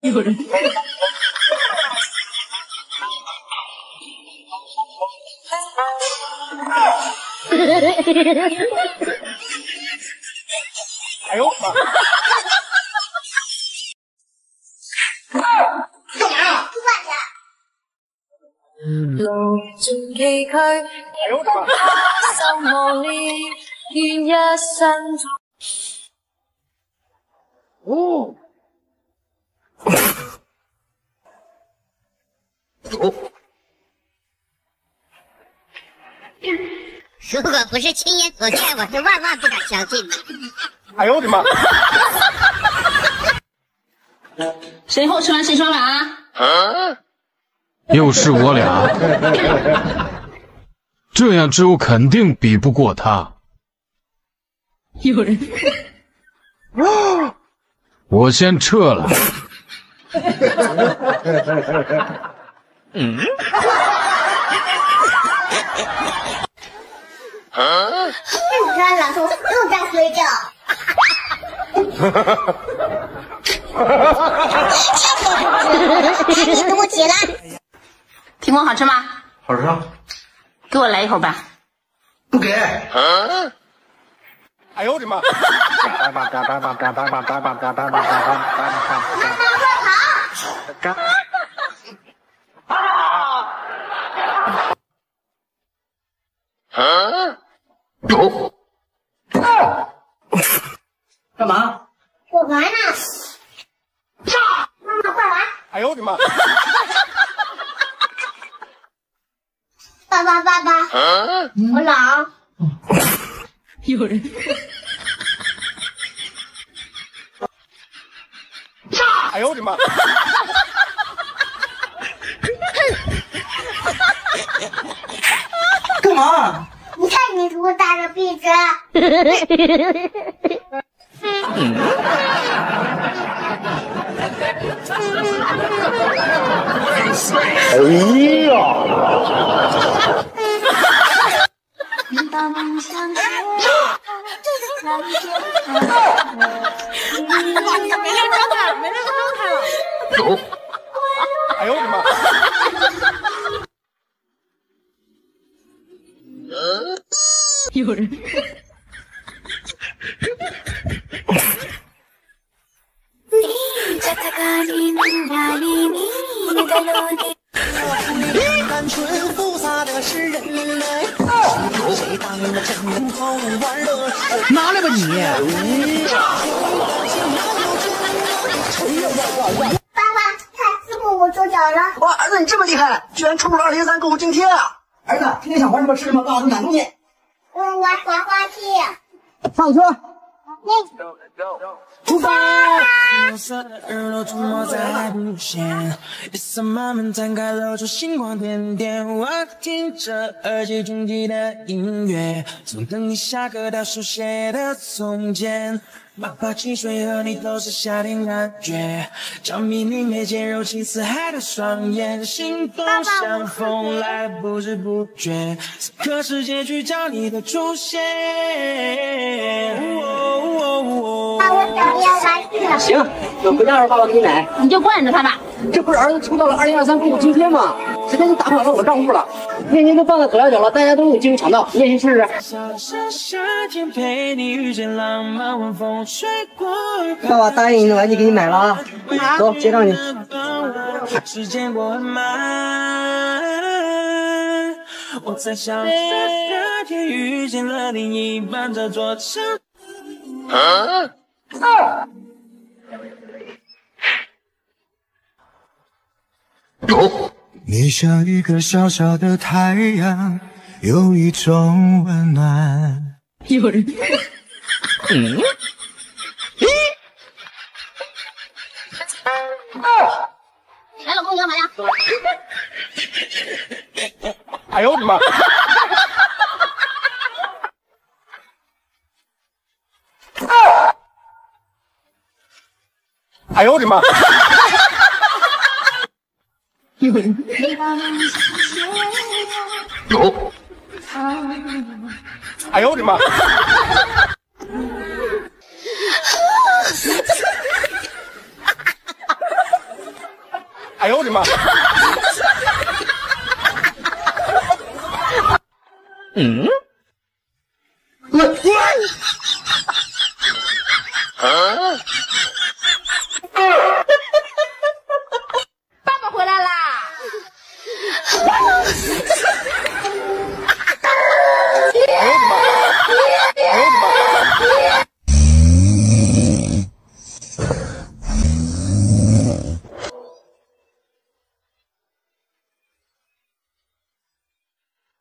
有人。哎呦我妈！哦。如果不是亲眼所见，我是万万不敢相信的。哎呦我的妈！谁后吃完谁刷碗啊？又是我俩，这样之后肯定比不过他。有人。我先撤了。嗯。又在懒惰，又在睡觉。赶紧给我起来！苹果好吃吗？好吃啊。给我来一口吧。不给。哎呦我的妈！妈妈快跑！啊！有。干嘛？我玩呢。炸！妈妈快玩！哎呦我的妈！爸爸爸爸，我冷。有人。炸！哎呦我的妈！干嘛？你看你给我打着鼻子。哎呀！没那状态了，没那状态了。哎呦我的妈！有人。拿来吧你！爸爸，看师傅我中奖了！哇，儿子你这么厉害，居然抽中了二零三购物津贴啊！儿子，今天想玩什么吃什么，爸爸都满足你？我玩滑滑梯。上车。出发！金色的耳朵触摸在海平线，夜色慢慢摊开，露出星光点点。我听着耳机中记的音乐，从等你下课到书写的从前。哪怕汽水和你都是夏天感觉，着迷你眉间柔情似海的双眼，心动像风来不知不觉，此刻是结局，找你的出现。爸，我想要玩具了。行，等回家时候爸爸给你买。你就惯着他吧。这不是儿子抽到了二零二三购物津贴吗？直接就打款到我账户了。链接都放在左下角了，大家都有机会抢到，你也去试试。爸爸答应你的玩具给你买了啊，走，结账去。时间过很慢，我在小小夏天遇见了另一半，这座城。啊！你像一个小小的太阳，有一种温暖。有人。嗯。来，老公，你干嘛呀？哎呦我的妈！哎呦我的妈！哎呦我的妈！哎呦我的妈！嗯？爸爸回来啦！哎呦我的妈！哎呦我的妈！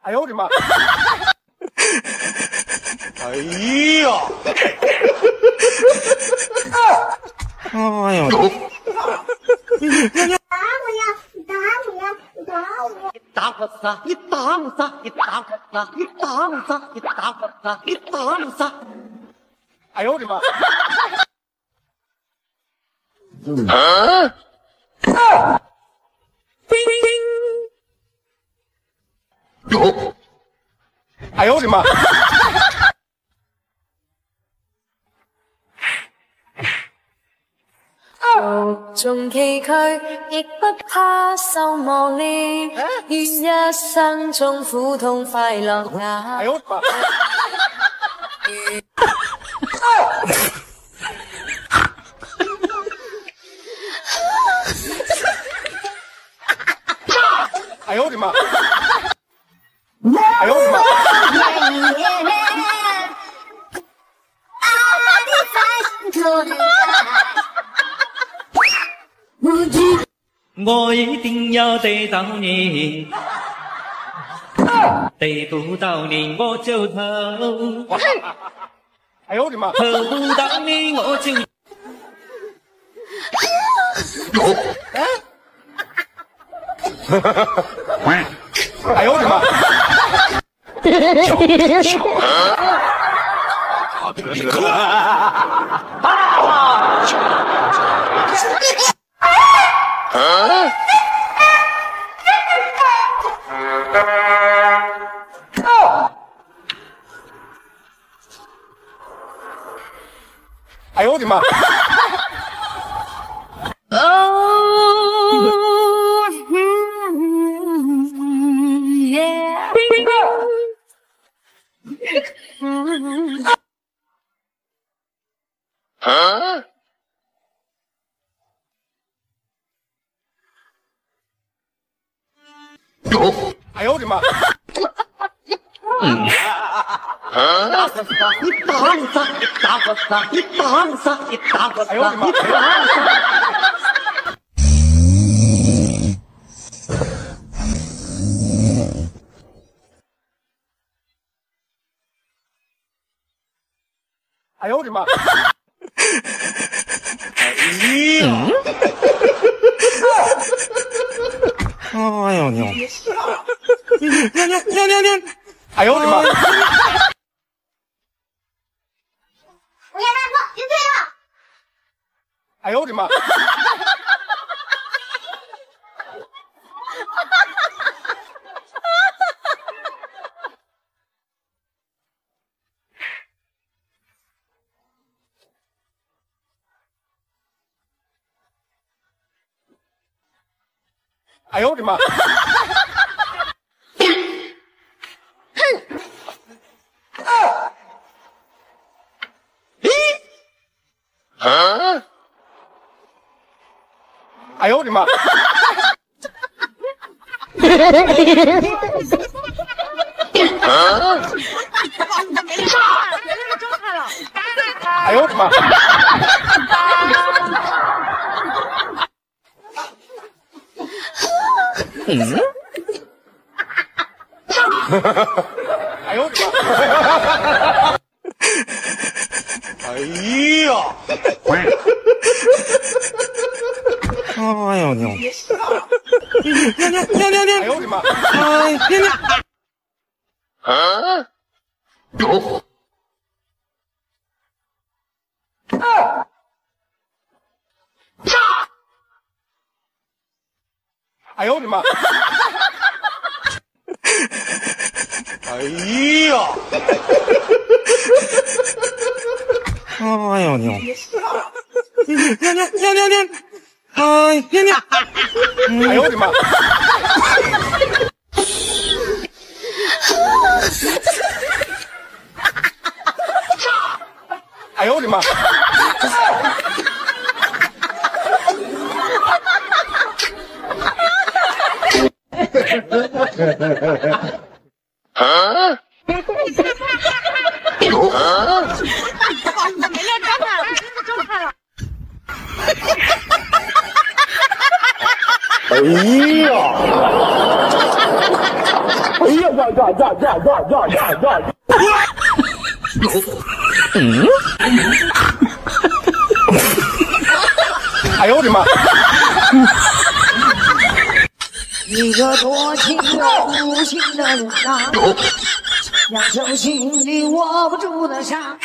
哎呦我的妈！哎呀！哎呦！打我呀！你打我呀！你打我！打我啥？你你打我啥？你打我撒？你打我啥？你打我撒？哎呦我的妈！哎呦我的妈！纵崎岖，亦不怕受磨练，愿一生中苦痛快乐也。哎呦我的妈！哎呦我的妈！哎呦我的妈！我一定要得到你，得不到你我就偷，哎呦我的妈！投不到你我就。哎呦我的妈！哎呦我的妈！哎呦我的妈！你打我啥？你打我啥？你打？你打我啥？哎呦我的妈你打我啥？哎呦我的妈！哎呀！哎呦娘！娘娘娘娘娘！哎呦我的妈！我了！哎呦我的妈！哎呦我的妈！哎呦我的妈！哎呦我的妈！哎呦我的妈！嗯哎呦！哎呀！哎呦娘！娘娘娘娘娘！哎呦我的妈！哎娘娘！哎呦我的妈！哎呀！哎呦娘！娘娘娘娘娘！哎娘娘！哎呦我的妈！哎呦我的妈！哎呀！哎呀呀呀呀呀呀呀呀呀！嗯？哎呦我的妈！一个多情又无情的人啊，两手心里握不住的伤。